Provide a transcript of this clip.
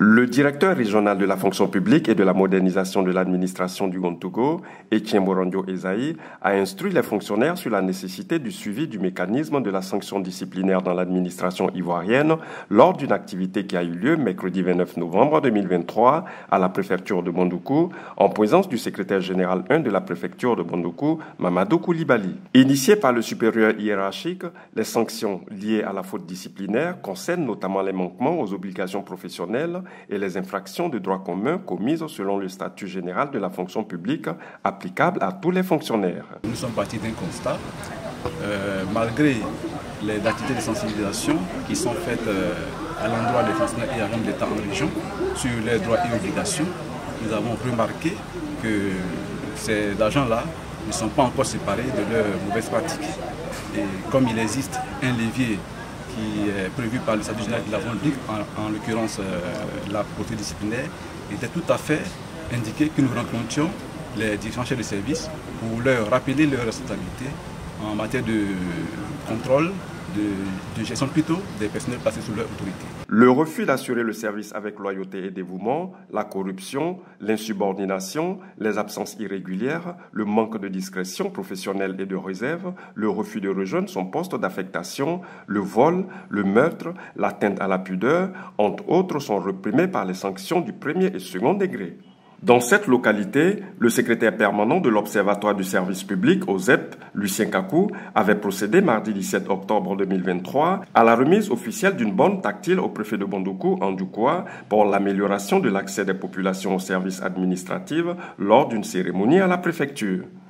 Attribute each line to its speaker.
Speaker 1: Le directeur régional de la fonction publique et de la modernisation de l'administration du Gontogo, Etienne Borondio Ezaï, a instruit les fonctionnaires sur la nécessité du suivi du mécanisme de la sanction disciplinaire dans l'administration ivoirienne lors d'une activité qui a eu lieu mercredi 29 novembre 2023 à la préfecture de Bondoukou en présence du secrétaire général 1 de la préfecture de Bondoukou, Mamadou Koulibaly. Initié par le supérieur hiérarchique, les sanctions liées à la faute disciplinaire concernent notamment les manquements aux obligations professionnelles et les infractions de droit commun commises selon le statut général de la fonction publique applicable à tous les fonctionnaires.
Speaker 2: Nous sommes partis d'un constat. Euh, malgré les activités de sensibilisation qui sont faites euh, à l'endroit des fonctionnaires et agents de l'État en région sur les droits et obligations, nous avons remarqué que ces agents-là ne sont pas encore séparés de leurs mauvaises pratiques. Et comme il existe un levier qui est prévu par le statut général de la publique, en, l'occurrence euh, la procédure disciplinaire, était tout à fait indiqué que nous rencontrions les différents chefs de service pour leur rappeler leurs responsabilités en matière de contrôle, de, gestion plutôt des personnels placés sous leur autorité.
Speaker 1: Le refus d'assurer le service avec loyauté et dévouement, la corruption, l'insubordination, les absences irrégulières, le manque de discrétion professionnelle et de réserve, le refus de rejoindre son poste d'affectation, le vol, le meurtre, l'atteinte à la pudeur, entre autres, sont réprimés par les sanctions du premier et second degré. Dans cette localité, le secrétaire permanent de l'Observatoire du service public, OZEP, Lucien Kakou, avait procédé mardi 17 octobre 2023 à la remise officielle d'une bonne tactile au préfet de Bondoukou, en Dukwa, pour l'amélioration de l'accès des populations aux services administratifs lors d'une cérémonie à la préfecture.